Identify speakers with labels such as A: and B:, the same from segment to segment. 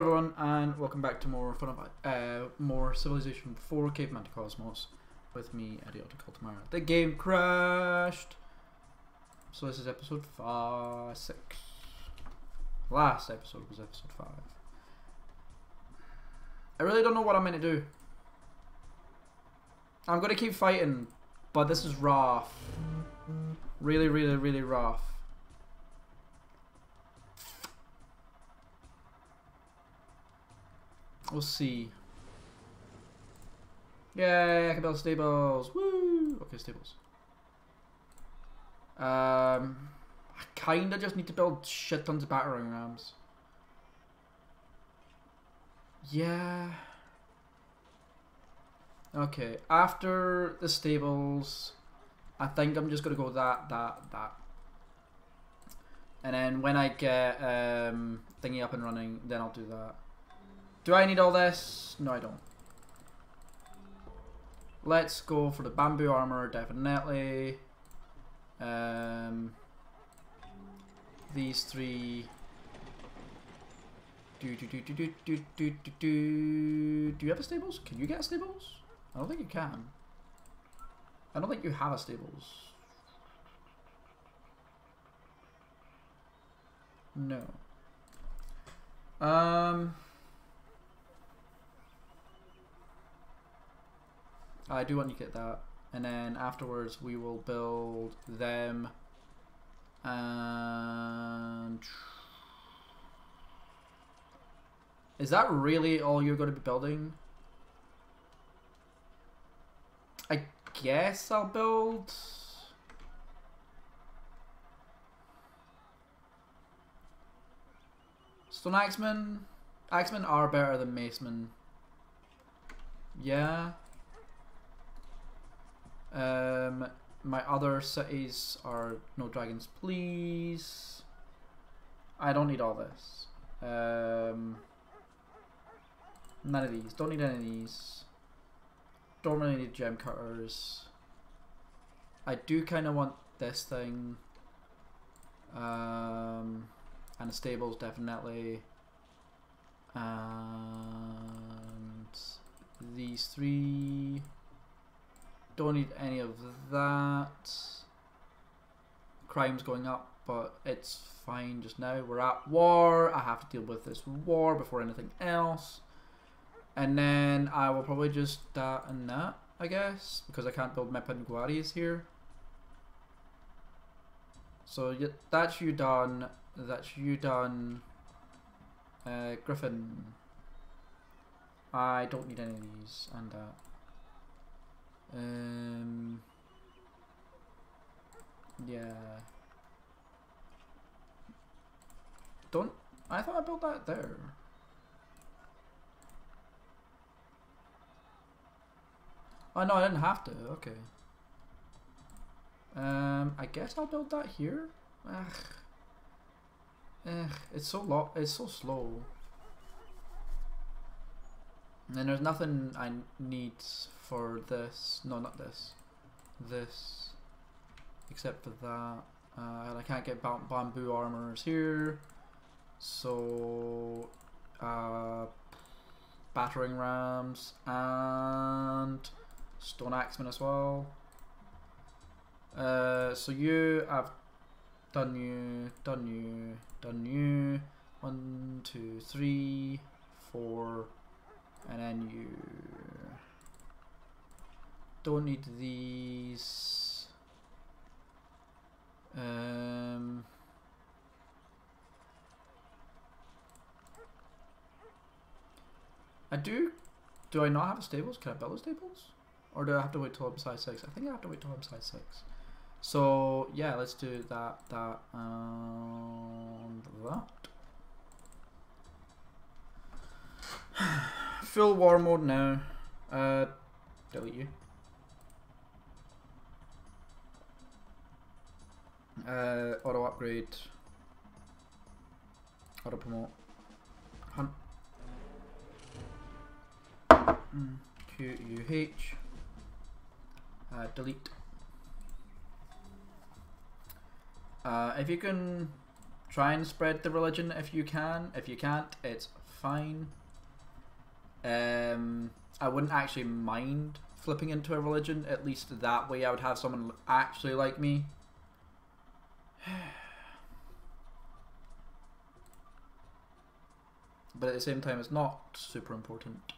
A: everyone, and welcome back to more fun of uh, more Civilization 4 Caveman to Cosmos with me, Idiotic Ultimara. The game crashed! So this is episode five, 6. Last episode was episode 5. I really don't know what I'm going to do. I'm gonna keep fighting, but this is rough. Really, really, really rough. We'll see. Yay, I can build stables. Woo! Okay, stables. Um, I kinda just need to build shit tons of battering rams. Yeah. Okay, after the stables, I think I'm just gonna go that, that, that. And then when I get um, thingy up and running, then I'll do that. Do I need all this? No, I don't. Let's go for the bamboo armor, definitely. Um, these three. Do do do do do do do do do. You have a stables? Can you get a stables? I don't think you can. I don't think you have a stables. No. Um. I do want to get that. And then afterwards we will build them and is that really all you're going to be building? I guess I'll build Stone Axemen. Axemen are better than Macemen. Yeah. Um, my other cities are no dragons, please. I don't need all this. Um, none of these. Don't need any of these. Don't really need gem cutters. I do kind of want this thing. Um, and the stables definitely. And these three. Don't need any of that. Crime's going up, but it's fine just now. We're at war. I have to deal with this war before anything else. And then I will probably just that and that, I guess, because I can't build Mepinguaris here. So that's you done. That's you done. Uh, Griffin. I don't need any of these and that. Um, yeah. Don't. I thought I built that there. Oh no, I didn't have to. Okay. Um, I guess I'll build that here. Ugh. Ugh. It's so long. It's so slow. And there's nothing I need for this. No, not this. This. Except for that. Uh, and I can't get bamboo armors here. So, uh, battering rams and stone axemen as well. Uh, so you, I've done you, done you, done you. One, two, three, four, and then you don't need these. Um, I do. Do I not have a stables? Can I build a stables? Or do I have to wait till I'm size 6? I think I have to wait till I'm size 6. So, yeah, let's do that, that, and that. Full war mode now. Uh, delete you. Uh, auto upgrade. Auto promote. Hunt. Mm, Q U H. Uh, delete. Uh, if you can try and spread the religion if you can. If you can't, it's fine. Um, I wouldn't actually mind flipping into a religion. At least that way I would have someone actually like me. but at the same time, it's not super important.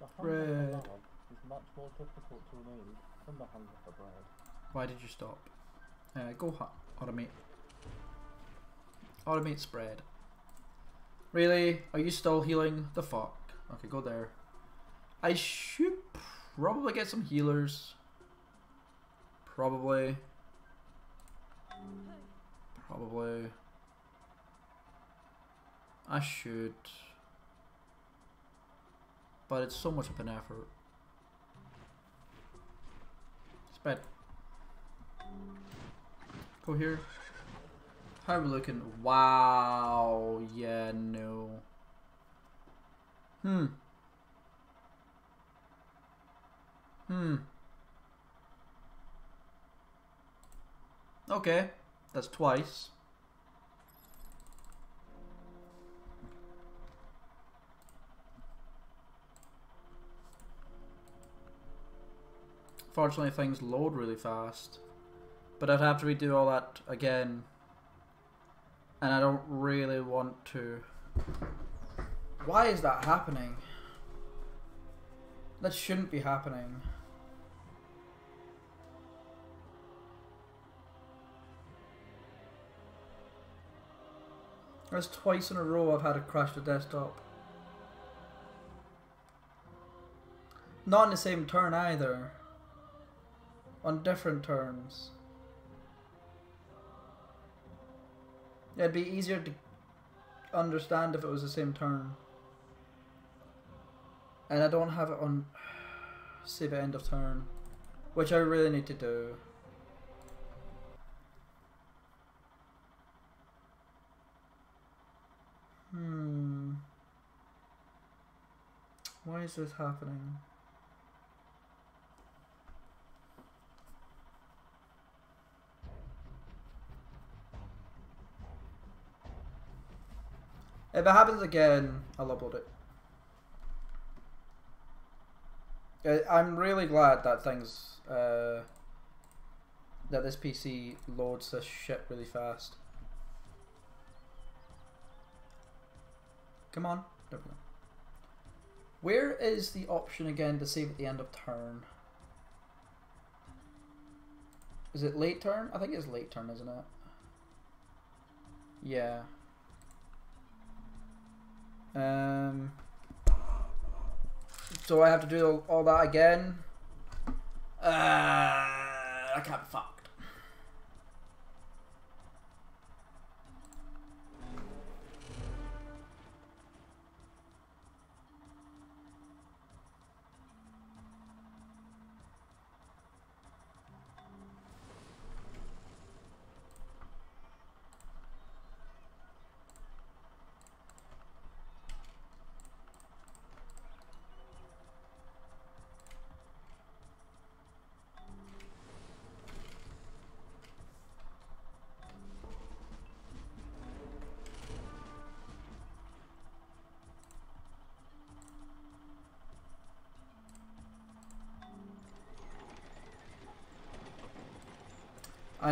B: The hunger for
A: Bread.
B: is much more difficult to remove than the hunger for bread.
A: Why did you stop? Uh, go ha- automate. Automate spread. Really? Are you still healing? The fuck? Okay, go there. I should probably get some healers. Probably. Probably. I should. But it's so much of an effort. It's bad. Go here. How are we looking? Wow. Yeah, no. Hmm. Hmm. Okay. That's twice. Fortunately, things load really fast. But I'd have to redo all that again. And I don't really want to. Why is that happening? That shouldn't be happening. That's twice in a row I've had a crash the desktop. Not in the same turn either. On different turns. It'd be easier to understand if it was the same turn. And I don't have it on save at end of turn. Which I really need to do. Hmm. Why is this happening? If it happens again, I'll upload it. Uh, I'm really glad that things uh, that this PC loads this shit really fast. Come on. There we go. Where is the option again to save at the end of turn? Is it late turn? I think it's late turn, isn't it? Yeah. Um. So I have to do all, that again. Uh, I can't be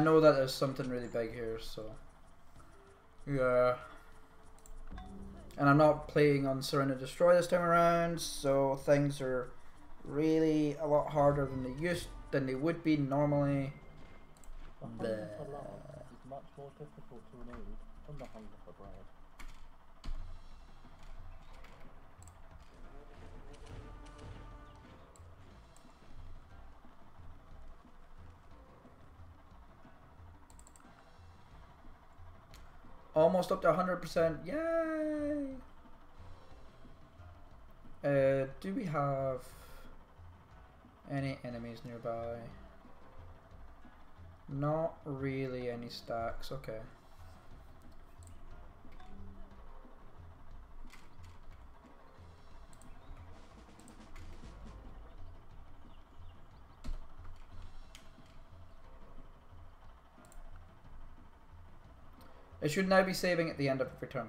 A: know that there's something really big here, so yeah. And I'm not playing on Surround and Destroy this time around, so things are really a lot harder than they used than they would be normally.
B: The is much more difficult to remove than the hunger for bread.
A: Almost up to 100%. Yay! Uh, do we have any enemies nearby? Not really any stacks. Okay. It should now be saving at the end of every turn.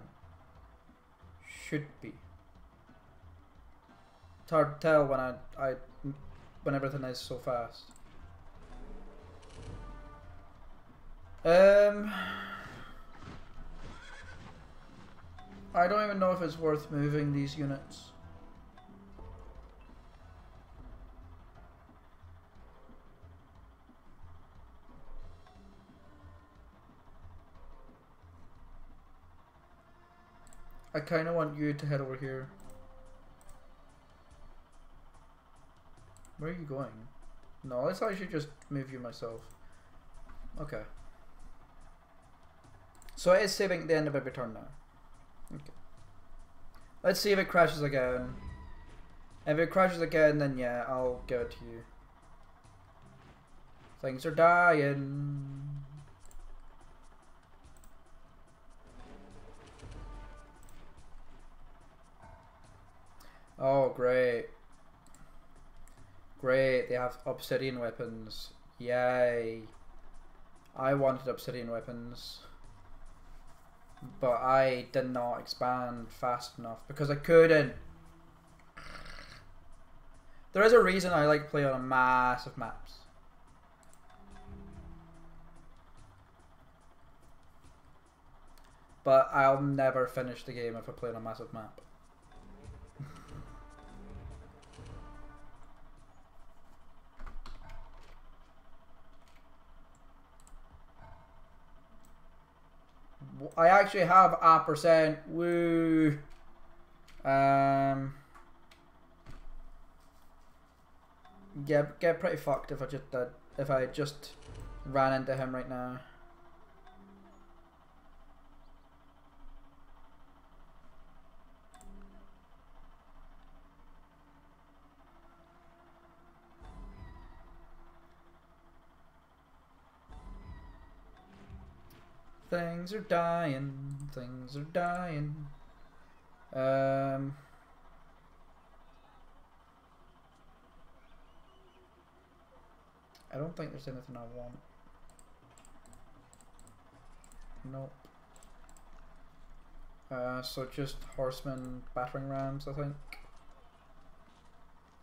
A: Should be. It's hard to tell when I, I when everything is so fast. Um, I don't even know if it's worth moving these units. I kind of want you to head over here. Where are you going? No, I should just move you myself. Okay. So it is saving the end of every turn now. Okay. Let's see if it crashes again. If it crashes again, then yeah, I'll give it to you. Things are dying. Oh, great. Great, they have obsidian weapons. Yay. I wanted obsidian weapons. But I did not expand fast enough because I couldn't. There is a reason I like play on a massive maps. But I'll never finish the game if I play on a massive map. I actually have a percent. Woo. Um. Get get pretty fucked if I just did. If I just ran into him right now. Things are dying. Things are dying. Um. I don't think there's anything I want. Nope. Uh, so just horsemen, battering rams, I think.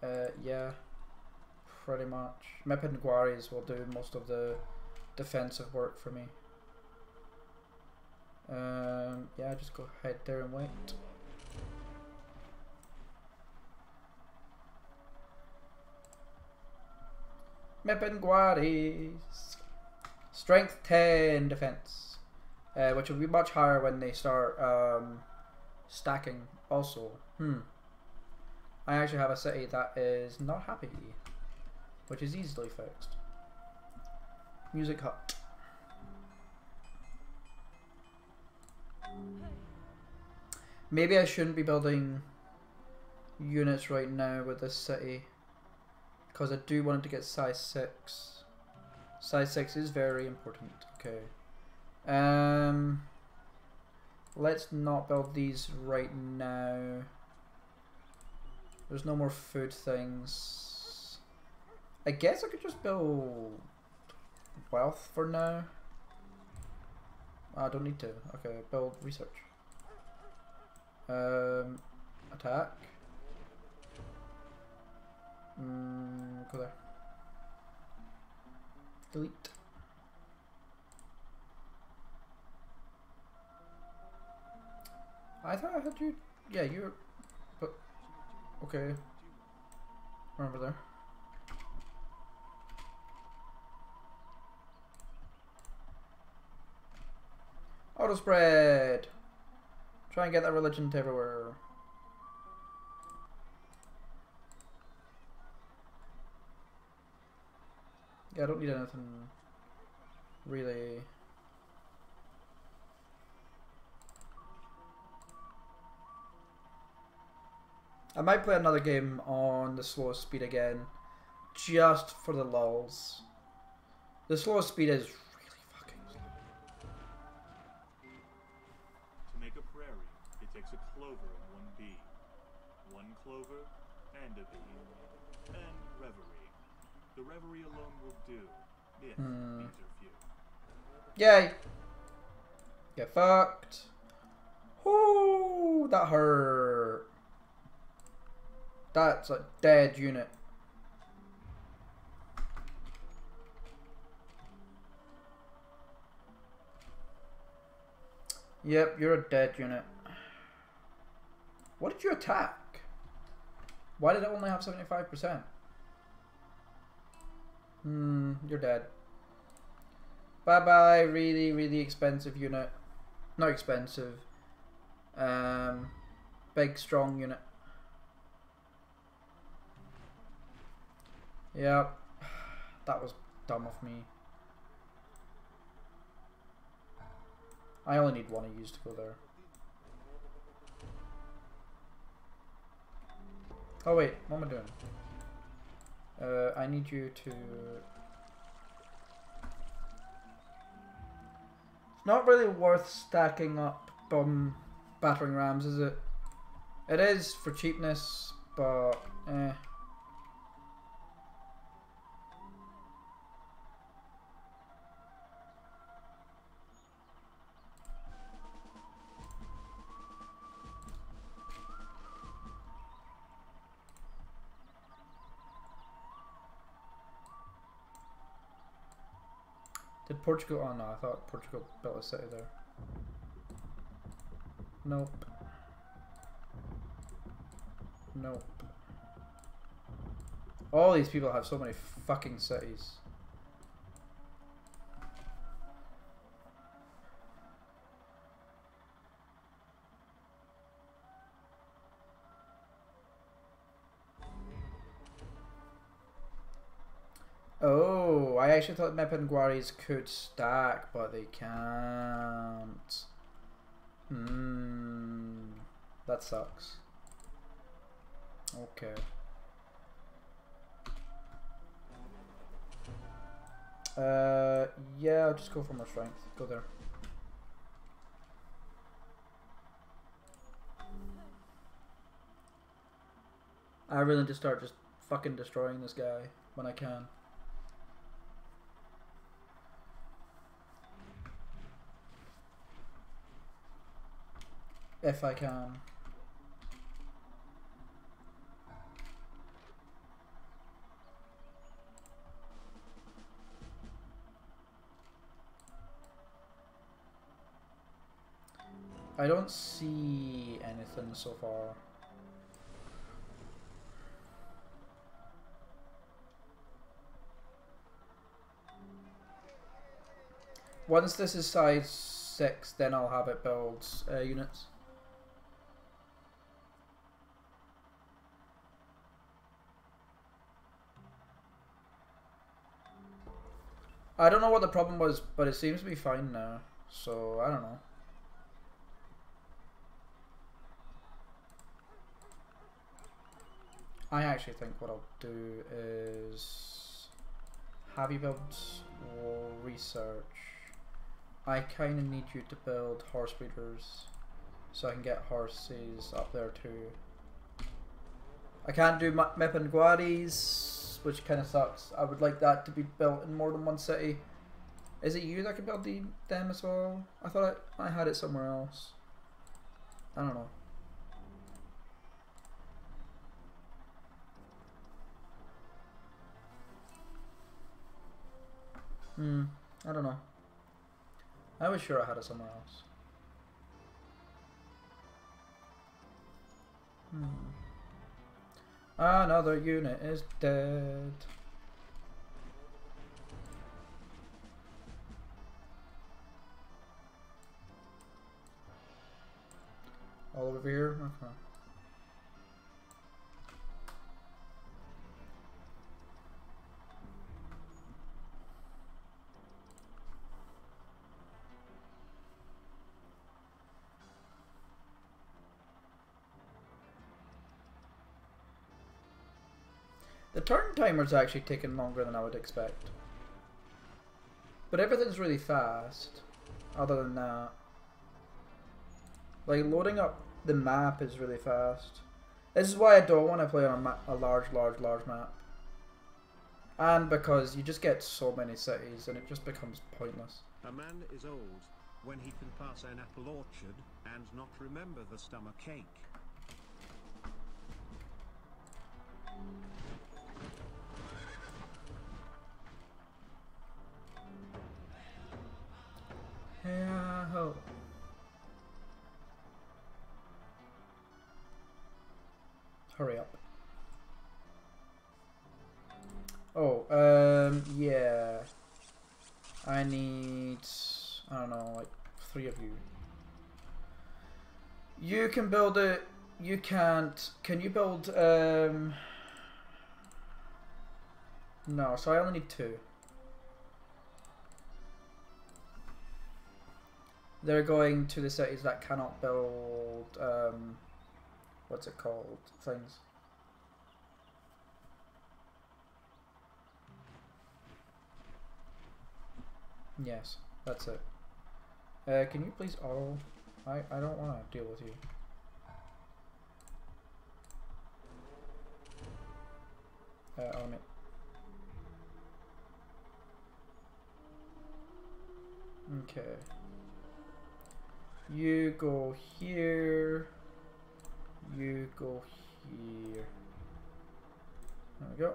A: Uh, yeah, pretty much. Mepinguaris will do most of the defensive work for me. Um, yeah, just go ahead there and wait. Mepinguaris. Strength 10 defense. Uh, which will be much higher when they start um, stacking also. Hmm. I actually have a city that is not happy, which is easily fixed. Music hut. Maybe I shouldn't be building units right now with this city. Because I do want to get size 6. Size 6 is very important. Okay. Um, let's not build these right now. There's no more food things. I guess I could just build wealth for now. I don't need to. Okay, build research. Um, attack. Mm, go there. Delete. I thought I had you. Yeah, you're. But okay. Remember there. Auto spread. Try and get that religion to everywhere. Yeah, I don't need anything really. I might play another game on the slowest speed again, just for the lulls. The slowest speed is reverie alone will do. If
B: mm.
A: Yay! Get fucked. Ooh, that hurt. That's a dead unit. Yep, you're a dead unit. What did you attack? Why did it only have 75%? Hmm, you're dead. Bye bye, really, really expensive unit. Not expensive. Um, big, strong unit. Yep. That was dumb of me. I only need one of you to go there. Oh wait, what am I doing? Uh, I need you to... It's not really worth stacking up bomb battering rams, is it? It is for cheapness, but eh. Portugal? Oh no, I thought Portugal built a city there. Nope. Nope. All these people have so many fucking cities. I actually thought Mepinguaris could stack, but they can't. Hmm, that sucks. Okay. Uh, yeah, I'll just go for more strength. Go there. I really need to start just fucking destroying this guy when I can. If I can. I don't see anything so far. Once this is size 6, then I'll have it build uh, units. I don't know what the problem was, but it seems to be fine now. So, I don't know. I actually think what I'll do is have you build research. I kind of need you to build horse breeders so I can get horses up there too. I can't do Mepinguaris, which kind of sucks. I would like that to be built in more than one city. Is it you that can build the, them as well? I thought I, I had it somewhere else. I don't know. Hmm, I don't know. I was sure I had it somewhere else. Hmm. Another unit is dead. All over here? Okay. The turn timer's actually taking longer than I would expect. But everything's really fast, other than that. Like, loading up the map is really fast. This is why I don't want to play on a, a large, large, large map. And because you just get so many cities and it just becomes pointless.
C: A man is old when he can pass an apple orchard and not remember the stomach ache.
A: Yeah. Hurry up. Oh, um, yeah. I need, I don't know, like three of you. You can build it. You can't. Can you build, um, no, so I only need two. They're going to the cities that cannot build, um, what's it called? Things. Yes, that's it. Uh, can you please auto? I, I don't want to deal with you. Uh, automate. Okay. You go here. You go here. There we go.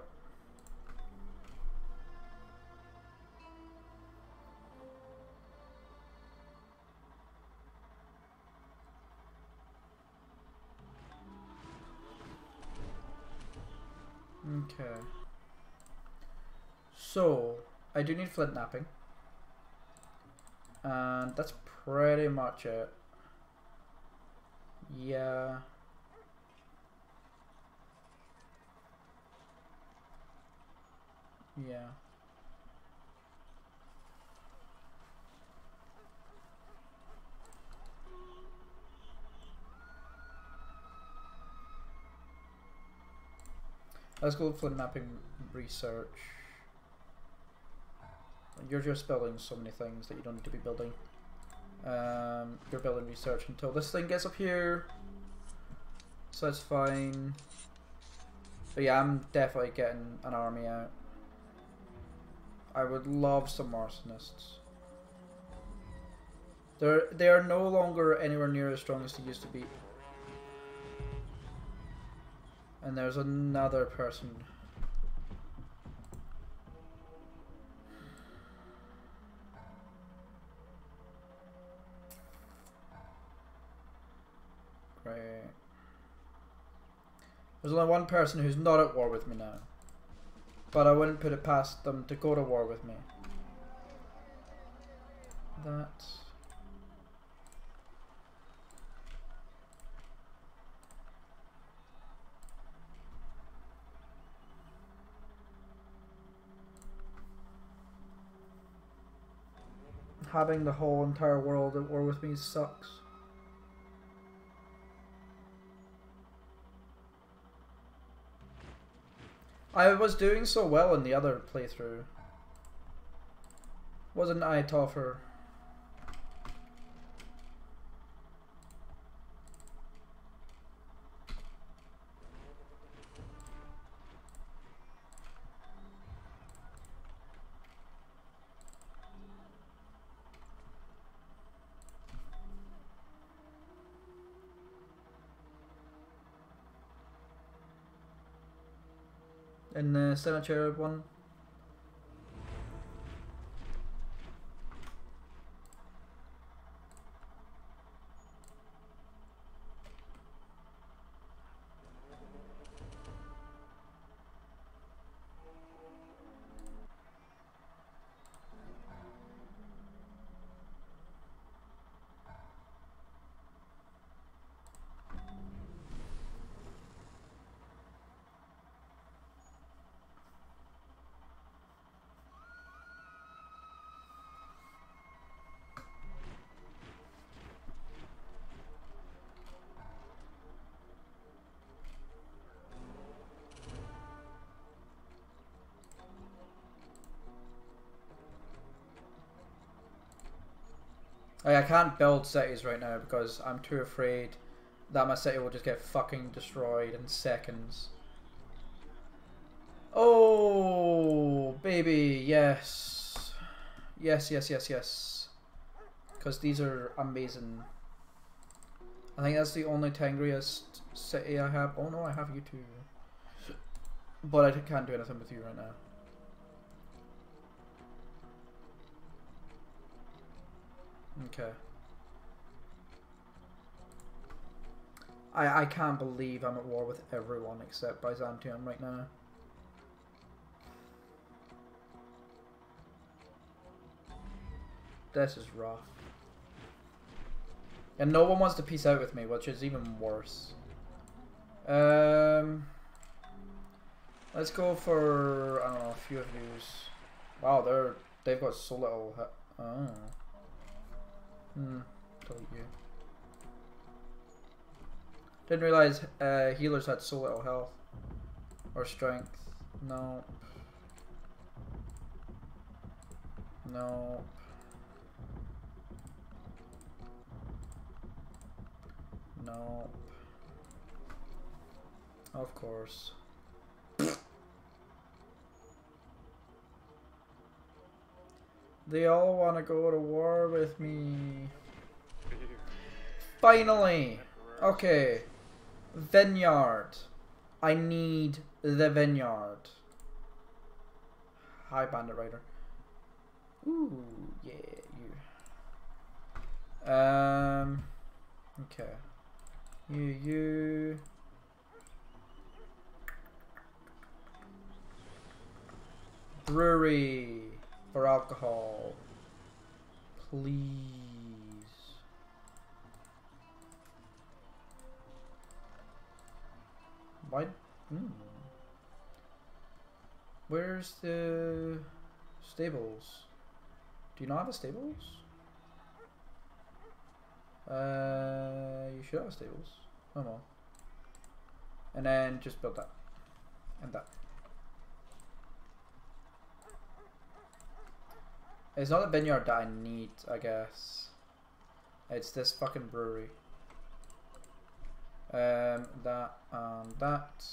A: Okay. So, I do need flint knapping. And that's pretty much it. Yeah. Yeah. Let's go for mapping research. You're just building so many things that you don't need to be building. Um, you're building research until this thing gets up here. So that's fine. But yeah, I'm definitely getting an army out. I would love some arsonists. They're they are no longer anywhere near as strong as they used to be. And there's another person. Great. There's only one person who's not at war with me now. But I wouldn't put it past them to go to war with me. That. Having the whole entire world at war with me sucks. I was doing so well in the other playthrough. Wasn't I tougher? In the cemetery one. Like, I can't build cities right now because I'm too afraid that my city will just get fucking destroyed in seconds. Oh, baby, yes. Yes, yes, yes, yes. because these are amazing. I think that's the only Tangriest city I have. Oh no, I have you too. But I can't do anything with you right now. Okay. I I can't believe I'm at war with everyone except Byzantium right now. This is rough. And no one wants to peace out with me, which is even worse. Um, let's go for I don't know a few of these. Wow, they're they've got so little. Oh. Hmm. You. Didn't realize uh, healers had so little health or strength. No. No. No. Of course. They all want to go to war with me. Finally! Okay. Vineyard. I need the vineyard. Hi, Bandit Rider. Ooh, yeah, you. Um, okay. You, you. Brewery for alcohol. Please. Why? Hmm. Where's the stables? Do you not have a stables? Uh, you should have stables. Oh no. And then just build that. And that. It's not a vineyard that I need, I guess. It's this fucking brewery. Um, that and that.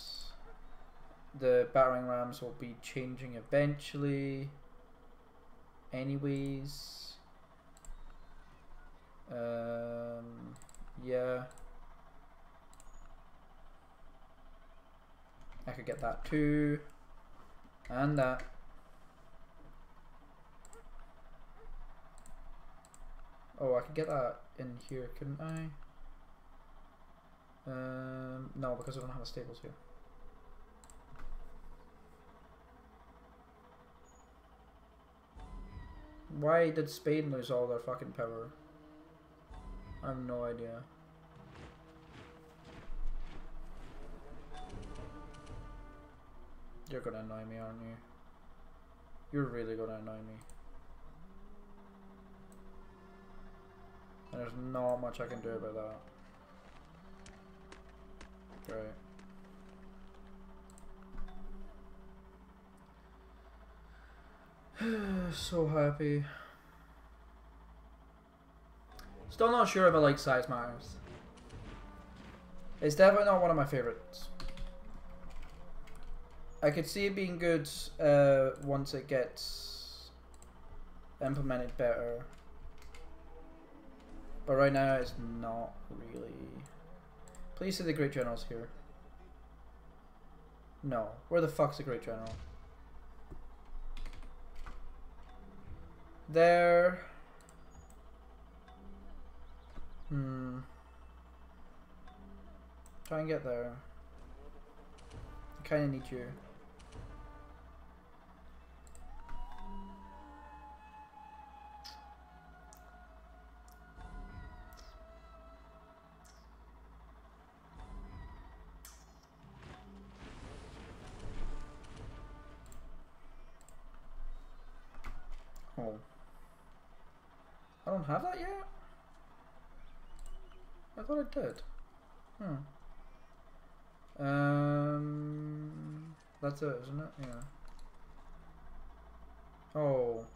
A: The battering rams will be changing eventually. Anyways. Um, yeah. I could get that too. And that. Oh, I could get that in here, couldn't I? Um, no, because I don't have a stables here. Why did Spain lose all their fucking power? I have no idea. You're gonna annoy me, aren't you? You're really gonna annoy me. And there's not much I can do about that. Great. so happy. Still not sure if I like size matters. It's definitely not one of my favorites. I could see it being good uh, once it gets implemented better. But right now it's not really. Please say the Great General's here. No. Where the fuck's the Great General? There. Hmm. Try and get there. I kinda need you. Did. Hmm. Um, that's it, isn't it? Yeah. Oh.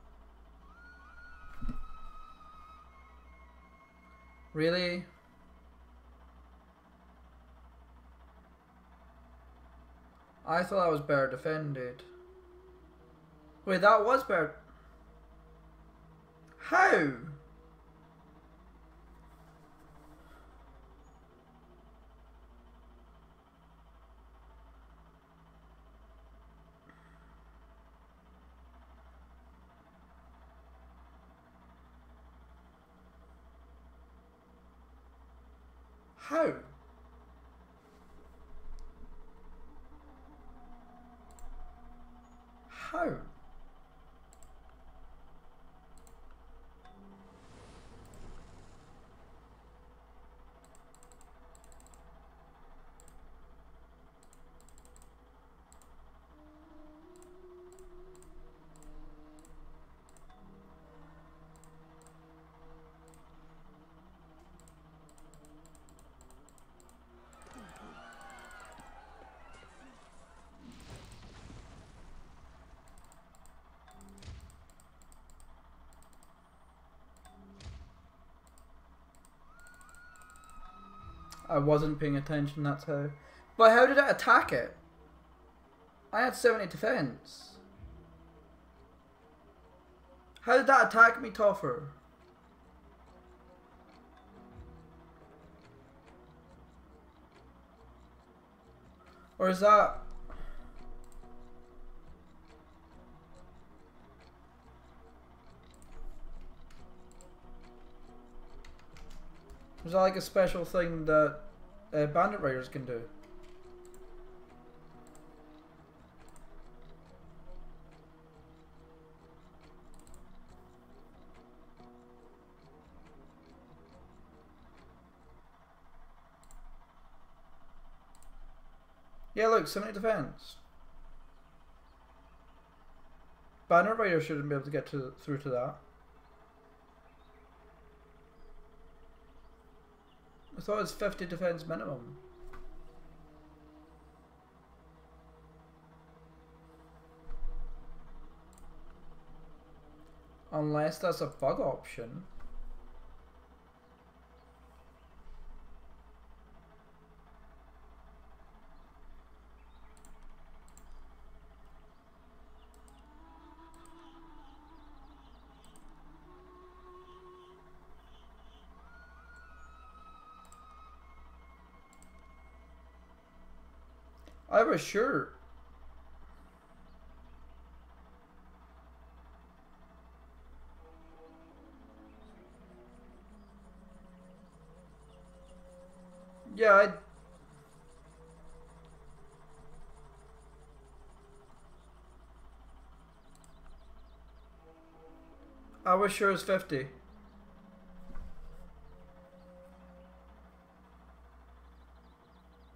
A: Really? I thought I was better defended. Wait, that was better. How? How? How? I wasn't paying attention, that's how. But how did I attack it? I had 70 defense. How did that attack me, Toffer? Or is that... Is that like a special thing that uh, Bandit Riders can do? Yeah, look, 70 defense. Bandit Rider shouldn't be able to get to through to that. I thought it was 50 defense minimum. Unless that's a bug option. I was sure. Yeah, I... I was sure it's 50.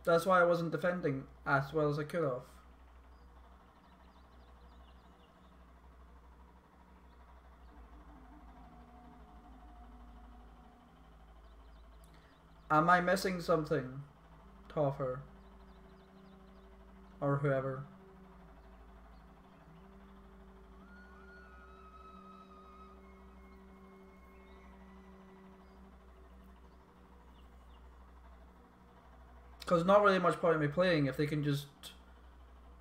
A: That's why I wasn't defending as well as I could have. Am I missing something, Toffer? Or whoever? Because not really much point in me playing if they can just,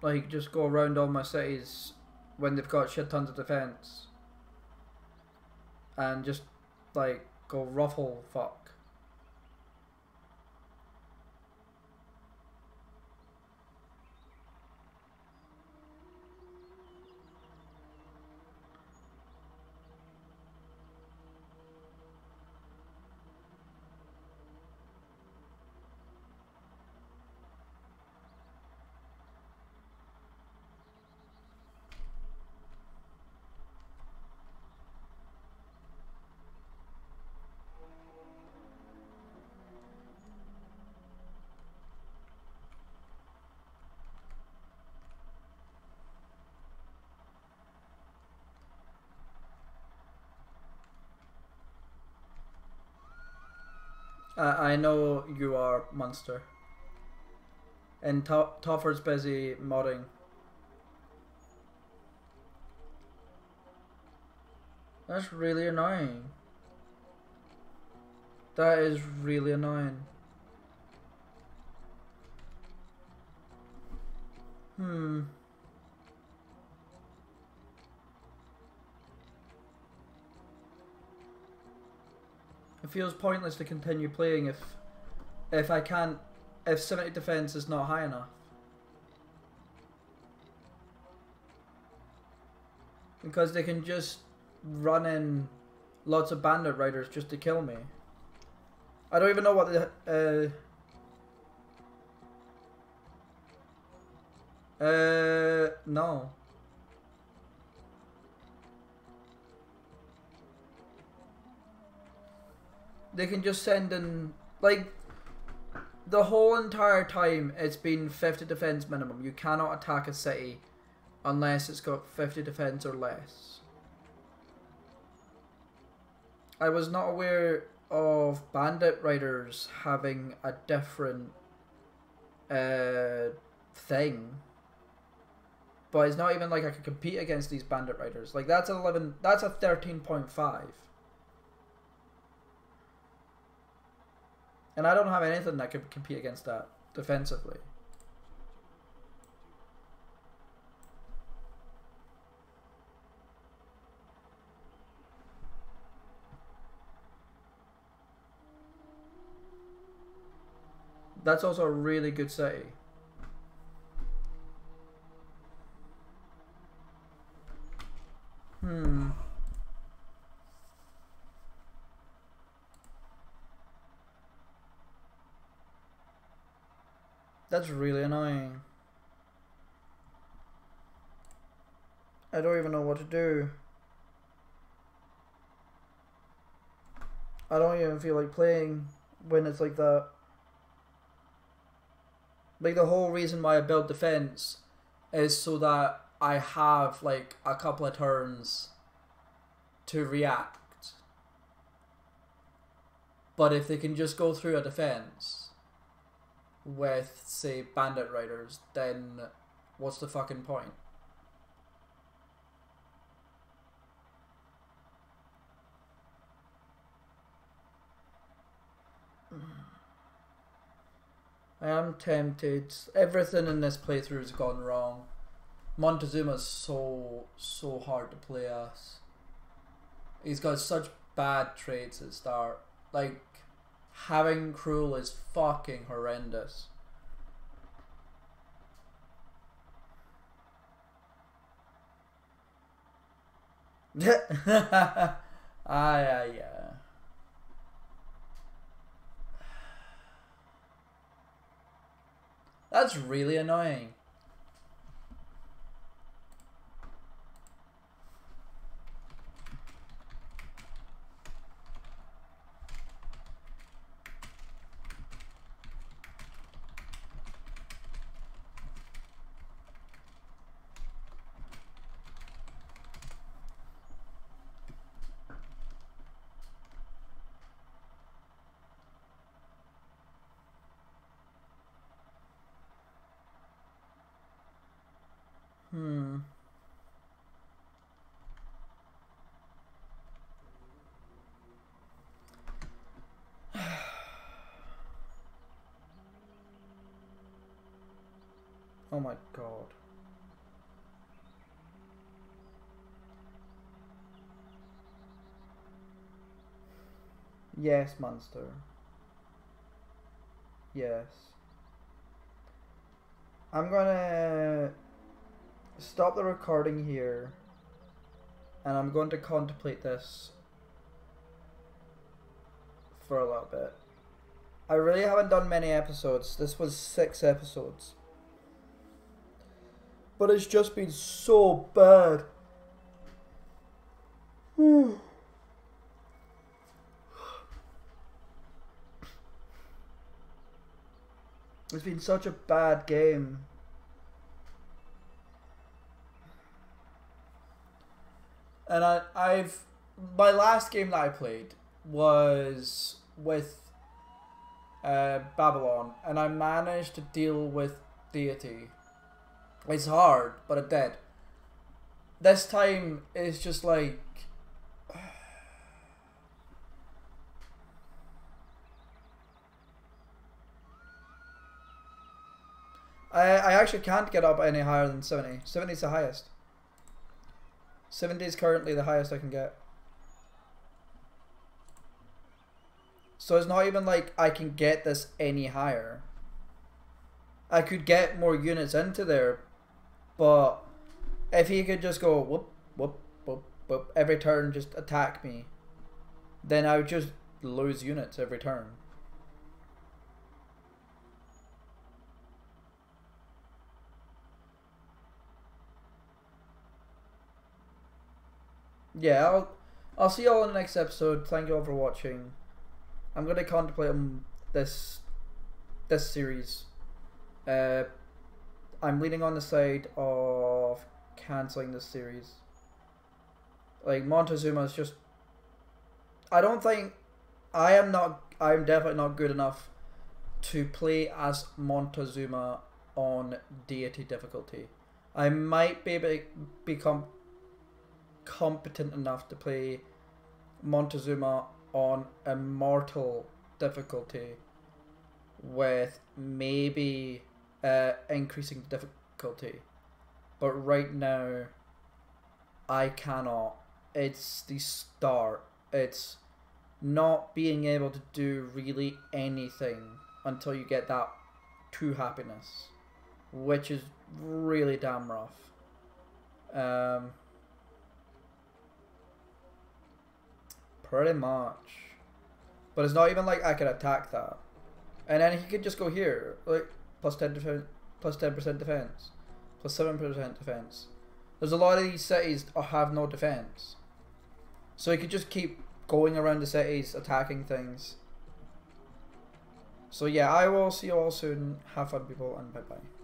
A: like, just go around all my cities when they've got shit tons of defense. And just, like, go ruffle fuck. Uh, I know you are monster. And to Toffer's busy modding. That's really annoying. That is really annoying. Hmm. It feels pointless to continue playing if if I can't if 70 defense is not high enough. Because they can just run in lots of bandit riders just to kill me. I don't even know what the uh uh no. They can just send in like the whole entire time it's been 50 defense minimum. You cannot attack a city unless it's got 50 defense or less. I was not aware of bandit riders having a different uh, thing. But it's not even like I could compete against these bandit riders. Like that's 11 that's a 13.5. And I don't have anything that could compete against that defensively. That's also a really good city. Hmm. That's really annoying. I don't even know what to do. I don't even feel like playing when it's like that. Like the whole reason why I build defense is so that I have like a couple of turns to react. But if they can just go through a defense with say bandit riders, then what's the fucking point? I am tempted. Everything in this playthrough has gone wrong. Montezuma's so so hard to play as. He's got such bad traits at start. Like having cruel is fucking horrendous. ah yeah yeah. That's really annoying. Hmm. Oh my god. Yes, monster. Yes. I'm gonna stop the recording here and I'm going to contemplate this for a little bit. I really haven't done many episodes. This was six episodes. But it's just been so bad. It's been such a bad game. and I, I've my last game that I played was with uh, Babylon, and I managed to deal with deity. It's hard, but it did. This time it's just like. I, I actually can't get up any higher than 70. 70 is the highest. 70 is currently the highest I can get. So it's not even like I can get this any higher. I could get more units into there, but if he could just go whoop whoop whoop whoop every turn, just attack me, then I would just lose units every turn. Yeah, I'll I'll see you all in the next episode. Thank you all for watching. I'm gonna contemplate on this this series. Uh I'm leaning on the side of canceling this series. Like Montezuma is just. I don't think I am not. I'm definitely not good enough to play as Montezuma on deity difficulty. I might be able to become competent enough to play Montezuma on immortal difficulty with maybe uh, increasing the difficulty. But right now, I cannot. It's the start. It's not being able to do really anything until you get that true happiness, which is really damn rough. Um, pretty much. But it's not even like I could attack that. And then he could just go here, like plus ten defense, plus ten percent defense, plus seven percent defense. There's a lot of these cities have no defense, so he could just keep going around the cities attacking things. So yeah, I will see you all soon. Have fun, people, and bye bye.